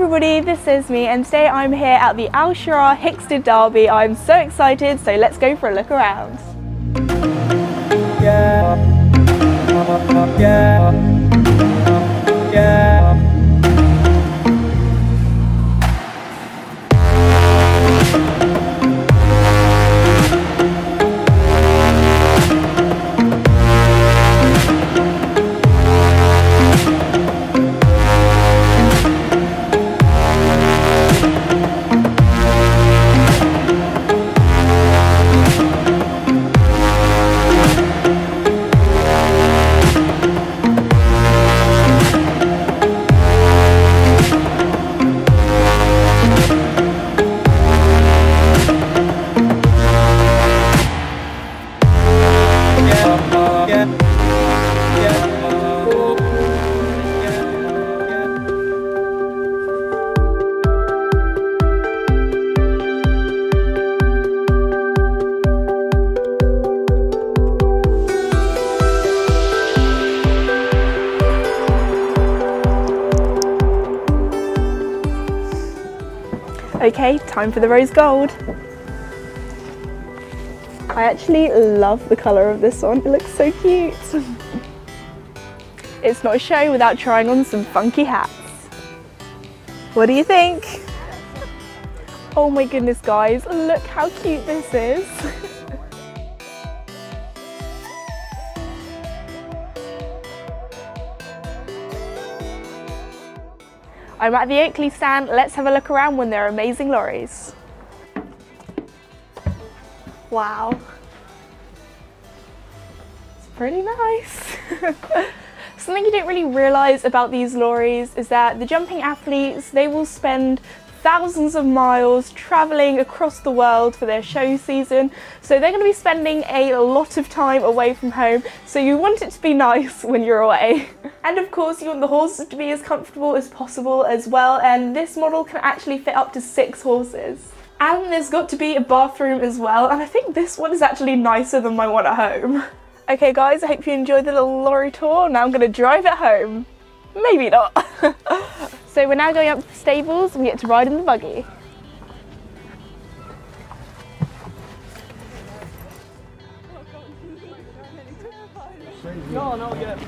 everybody, this is me and today I'm here at the Al Shira'aa Hickstead Derby. I'm so excited, so let's go for a look around. Yeah. Yeah. Yeah. Time for the rose gold. I actually love the colour of this one, it looks so cute. it's not a show without trying on some funky hats. What do you think? Oh my goodness guys, look how cute this is. I'm at the Oakley stand, let's have a look around when there are amazing lorries. Wow. It's pretty nice. Something you don't really realise about these lorries is that the jumping athletes, they will spend thousands of miles travelling across the world for their show season. So they're going to be spending a lot of time away from home. So you want it to be nice when you're away. and of course you want the horses to be as comfortable as possible as well. And this model can actually fit up to six horses. And there's got to be a bathroom as well. And I think this one is actually nicer than my one at home. Okay guys, I hope you enjoyed the little lorry tour. Now I'm going to drive it home. Maybe not. So we're now going up to the stables and we get to ride in the buggy. No, no, yeah.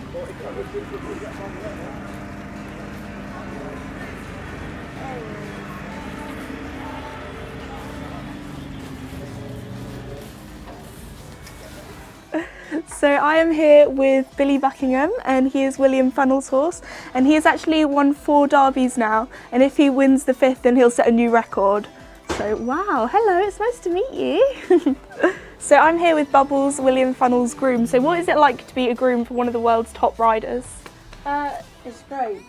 So I am here with Billy Buckingham and he is William Funnell's horse and he has actually won four derbies now and if he wins the fifth then he'll set a new record. So wow, hello, it's nice to meet you. so I'm here with Bubbles, William Funnell's groom. So what is it like to be a groom for one of the world's top riders? Uh, it's great.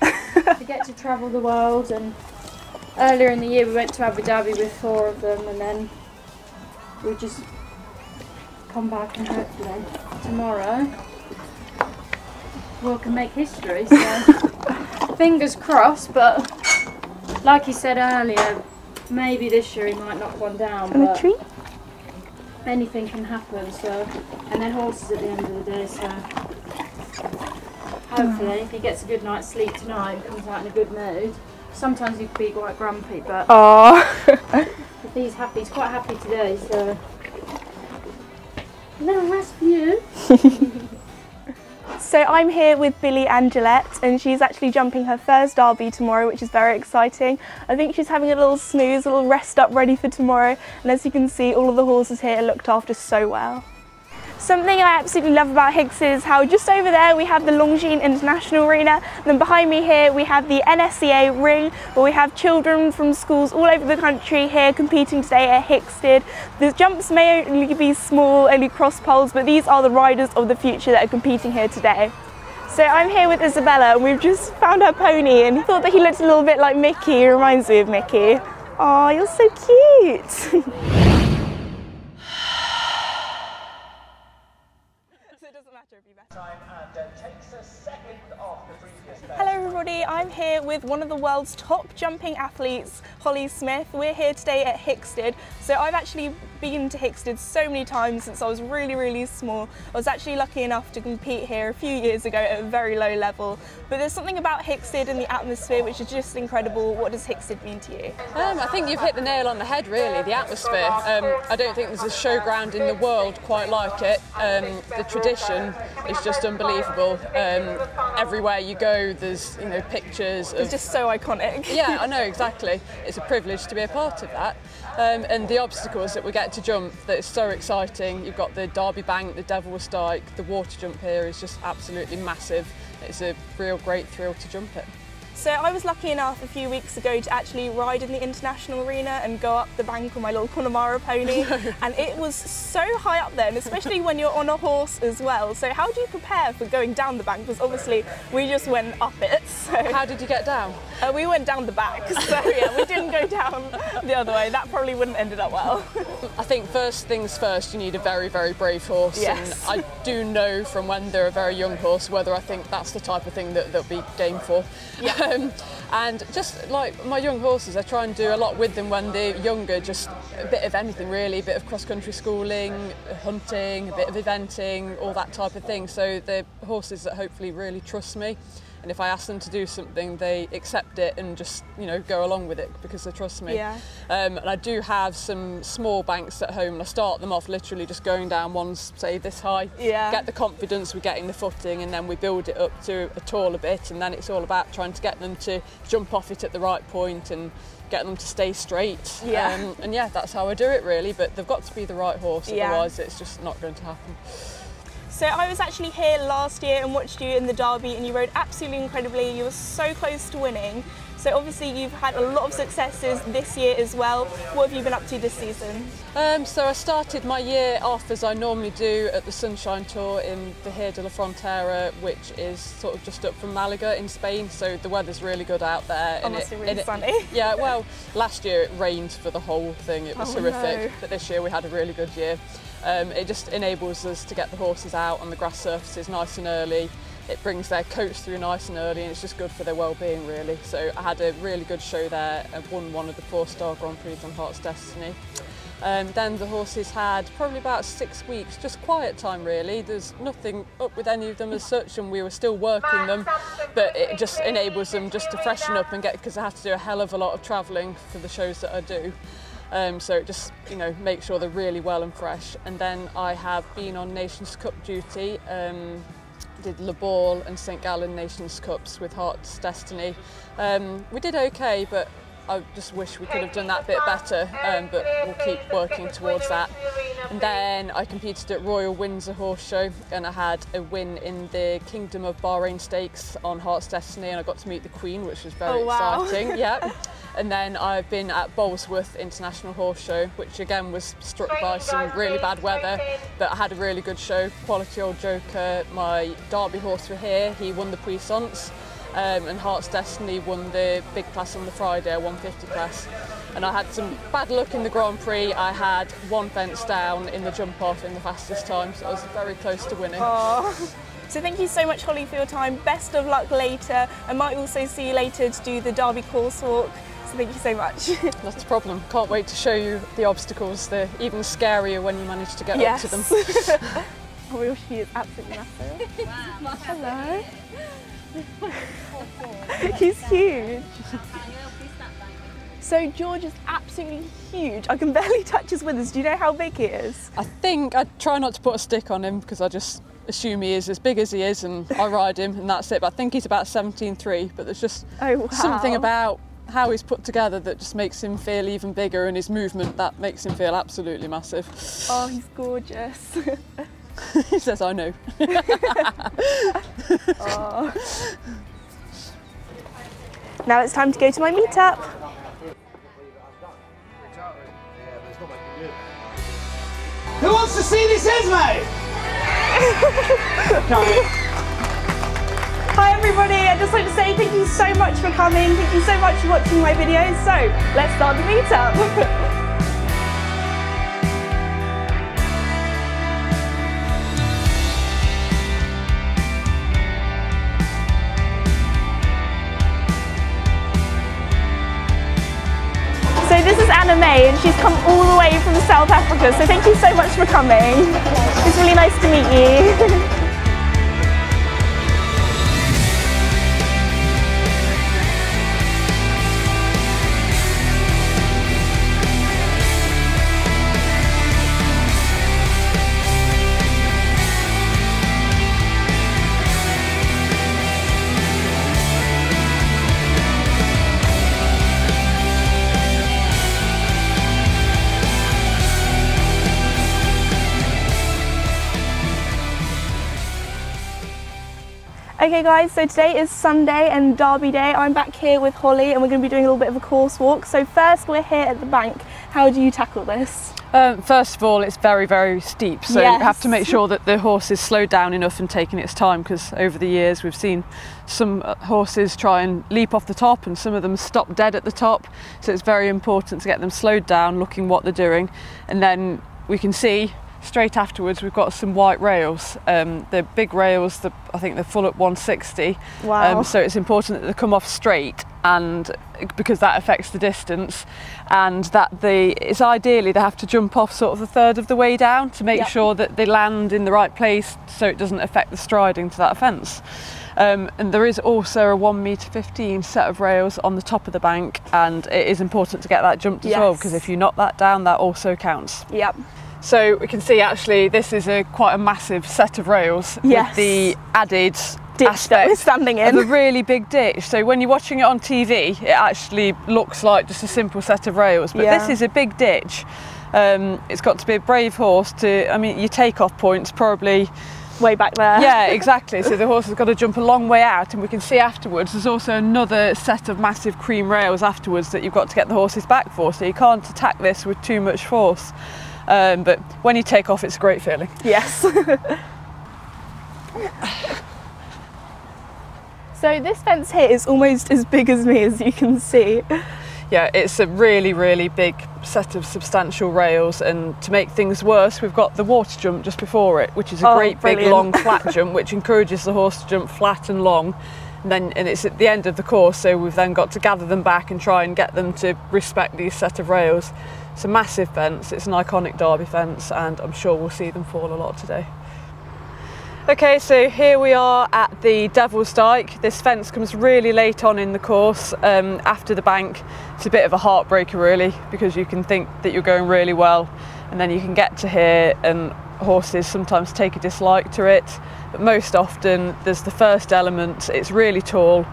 to get to travel the world and earlier in the year we went to Abu Dhabi with four of them and then we just come back and hopefully tomorrow we can make history. So fingers crossed, but like you said earlier, maybe this year he might knock one down. And a treat? Anything can happen. So, and then horses at the end of the day. So hopefully, if he gets a good night's sleep tonight and comes out in a good mood. Sometimes he can be quite grumpy, but if he's happy, he's quite happy today. So little rescue. so I'm here with Billy Angelette and she's actually jumping her first derby tomorrow which is very exciting. I think she's having a little snooze, a little rest up ready for tomorrow and as you can see all of the horses here are looked after so well. Something I absolutely love about Hicks is how just over there we have the Longines International Arena, and then behind me here we have the NSEA Ring, where we have children from schools all over the country here competing today at Hickstead. The jumps may only be small, only cross poles, but these are the riders of the future that are competing here today. So I'm here with Isabella and we've just found her pony and thought that he looked a little bit like Mickey, he reminds me of Mickey. Oh, you're so cute. better, everybody, I'm here with one of the world's top jumping athletes, Holly Smith. We're here today at Hickstead. So I've actually been to Hickstead so many times since I was really, really small. I was actually lucky enough to compete here a few years ago at a very low level. But there's something about Hickstead and the atmosphere which is just incredible. What does Hickstead mean to you? Um, I think you've hit the nail on the head, really. The atmosphere. Um, I don't think there's a showground in the world quite like it. Um, the tradition is just unbelievable. Everywhere you go, there's you know pictures. Of, it's just so iconic. yeah, I know exactly. It's a privilege to be a part of that. Um, and the obstacles that we get to jump that is so exciting. You've got the Derby Bank, the Devil's Dyke, the water jump here is just absolutely massive. It's a real great thrill to jump it. So I was lucky enough a few weeks ago to actually ride in the international arena and go up the bank on my little Connemara pony and it was so high up there and especially when you're on a horse as well. So how do you prepare for going down the bank? Because obviously we just went up it. So How did you get down? Uh, we went down the back so yeah we didn't go down the other way. That probably wouldn't have ended up well. I think first things first you need a very very brave horse yes. and I do know from when they're a very young horse whether I think that's the type of thing that they'll be game for. Yeah. Um, and just like my young horses, I try and do a lot with them when they're younger, just a bit of anything really, a bit of cross country schooling, hunting, a bit of eventing, all that type of thing. So they're horses that hopefully really trust me and if I ask them to do something, they accept it and just you know go along with it because they trust me. Yeah. Um, and I do have some small banks at home, and I start them off literally just going down ones, say this high. Yeah. Get the confidence we're getting the footing, and then we build it up to a taller bit, and then it's all about trying to get them to jump off it at the right point and get them to stay straight. Yeah. Um, and yeah, that's how I do it really. But they've got to be the right horse, yeah. otherwise it's just not going to happen. So I was actually here last year and watched you in the Derby and you rode absolutely incredibly. You were so close to winning. So obviously you've had a lot of successes this year as well. What have you been up to this season? Um, so I started my year off as I normally do at the Sunshine Tour in the Vejer de la Frontera, which is sort of just up from Malaga in Spain. So the weather's really good out there. Oh, and must it, really it, sunny. Yeah, well, last year it rained for the whole thing. It was oh, horrific. No. But this year we had a really good year. Um, it just enables us to get the horses out on the grass surfaces nice and early. It brings their coats through nice and early and it's just good for their well-being really. So I had a really good show there and won one of the four-star Grand Prix on Heart's Destiny. Um, then the horses had probably about six weeks, just quiet time really. There's nothing up with any of them as such and we were still working them, but it just enables them just to freshen up and get, because I have to do a hell of a lot of travelling for the shows that I do. Um, so just you know make sure they're really well and fresh. And then I have been on Nations Cup duty. Um, did La Baule and St Gallen Nations Cups with Heart's Destiny. Um, we did okay, but I just wish we could have done that bit better, um, but we'll keep working towards that. And then I competed at Royal Windsor Horse Show and I had a win in the Kingdom of Bahrain Stakes on Heart's Destiny and I got to meet the Queen, which was very oh, wow. exciting. yeah. And then I've been at Bolesworth International Horse Show, which again was struck by some really bad weather, but I had a really good show. Quality Old Joker, my Derby horse were here, he won the Puissance, um, and Heart's Destiny won the big class on the Friday, 150 class. And I had some bad luck in the Grand Prix. I had one fence down in the jump off in the fastest time, so I was very close to winning. So thank you so much, Holly, for your time. Best of luck later. I might also see you later to do the Derby course walk. So thank you so much. That's a problem. Can't wait to show you the obstacles. They're even scarier when you manage to get yes. up to them. oh, she is absolutely massive. Wow. Hello. He's huge. So George is absolutely huge. I can barely touch his withers. Do you know how big he is? I think I try not to put a stick on him because I just assume he is as big as he is and I ride him and that's it. But I think he's about 17.3 but there's just oh, wow. something about how he's put together that just makes him feel even bigger and his movement that makes him feel absolutely massive. Oh, he's gorgeous. he says, I know. oh. Now it's time to go to my meetup. Who wants to see this Esme? Hi everybody, I just like to say thank you so much for coming, thank you so much for watching my videos, so let's start the meetup! So this is Anna May and she's come all the way from South Africa. So thank you so much for coming. It's really nice to meet you. Okay guys, so today is Sunday and Derby Day. I'm back here with Holly and we're going to be doing a little bit of a course walk. So first we're here at the bank. How do you tackle this? Um, first of all, it's very, very steep, so Yes. you have to make sure that the horse is slowed down enough and taking its time because over the years we've seen some uh, horses try and leap off the top and some of them stop dead at the top. So it's very important to get them slowed down, looking what they're doing, and then we can see straight afterwards we've got some white rails. Um, they're big rails, the, I think they're full at 160. Wow. Um, so it's important that they come off straight and because that affects the distance and that they it's ideally they have to jump off sort of a third of the way down to make Yep. sure that they land in the right place so it doesn't affect the striding to that fence. Um, and there is also a 1 metre 15 set of rails on the top of the bank and it is important to get that jumped as well because if you knock that down that also counts. Yep. So we can see actually this is a quite a massive set of rails Yes. with the added Ditch that we're standing in. of a really big ditch. So when you're watching it on TV, it actually looks like just a simple set of rails, but Yeah. this is a big ditch. Um, it's got to be a brave horse to. I mean, your takeoff points probably. Way back there. Yeah, exactly. So the horse has got to jump a long way out, and we can see afterwards. There's also another set of massive cream rails afterwards that you've got to get the horses back for. So you can't attack this with too much force. Um, but when you take off, it's a great feeling. Yes. so this fence here is almost as big as me as you can see. Yeah, it's a really, really big set of substantial rails, and to make things worse, we've got the water jump just before it, which is a Oh, great big long flat jump, which encourages the horse to jump flat and long. And then, and it's at the end of the course, so we've then got to gather them back and try and get them to respect these set of rails. It's a massive fence. It's an iconic Derby fence, and I'm sure we'll see them fall a lot today. Okay, so here we are at the Devil's Dyke. This fence comes really late on in the course um, after the bank. It's a bit of a heartbreaker, really, because you can think that you're going really well, and then you can get to here, and horses sometimes take a dislike to it. But most often, there's the first element, it's really tall.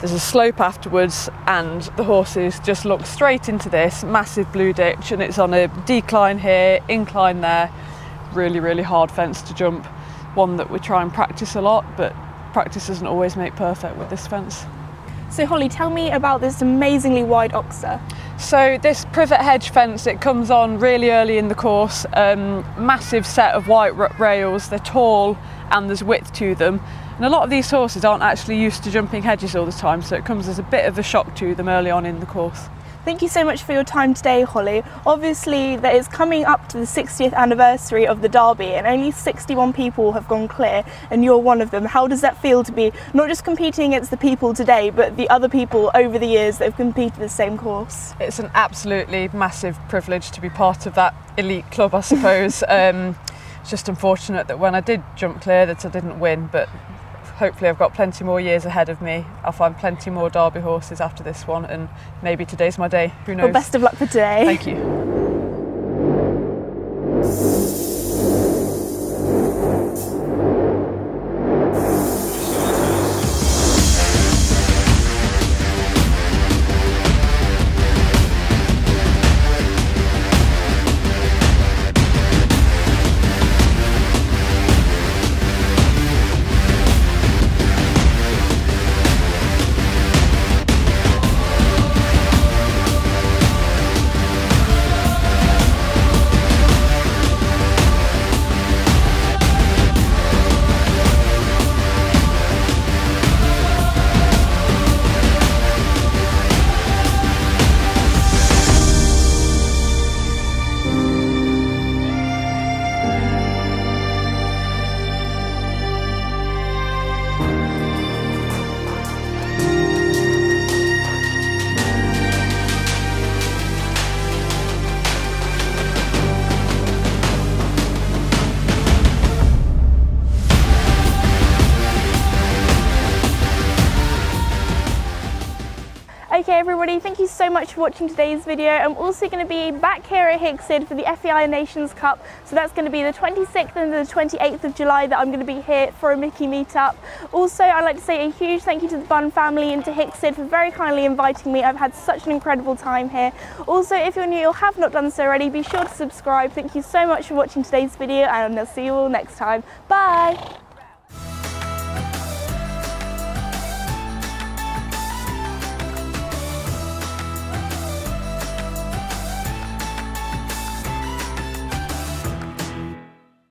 There's a slope afterwards, and the horses just look straight into this massive blue ditch, and it's on a decline here, incline there. Really, really hard fence to jump. One that we try and practice a lot, but practice doesn't always make perfect with this fence. So Holly, tell me about this amazingly wide oxer. So this privet hedge fence, it comes on really early in the course. Um, massive set of white rails. They're tall and there's width to them. And a lot of these horses aren't actually used to jumping hedges all the time, so it comes as a bit of a shock to them early on in the course. Thank you so much for your time today, Holly. Obviously, that is coming up to the 60th anniversary of the Derby, and only 61 people have gone clear, and you're one of them. How does that feel to be not just competing against the people today, but the other people over the years that have competed the same course? It's an absolutely massive privilege to be part of that elite club, I suppose. um, it's just unfortunate that when I did jump clear that I didn't win, but hopefully I've got plenty more years ahead of me. I'll find plenty more Derby horses after this one, and maybe today's my day. Who knows? Well, best of luck for today. Thank you. Thank you so much for watching today's video. I'm also going to be back here at Hickstead for the FEI Nations Cup. So that's going to be the 26th and the 28th of July that I'm going to be here for a Mickey meetup. Also, I'd like to say a huge thank you to the Bunn family and to Hickstead for very kindly inviting me. I've had such an incredible time here. Also, if you're new or have not done so already, be sure to subscribe. Thank you so much for watching today's video and I'll see you all next time. Bye!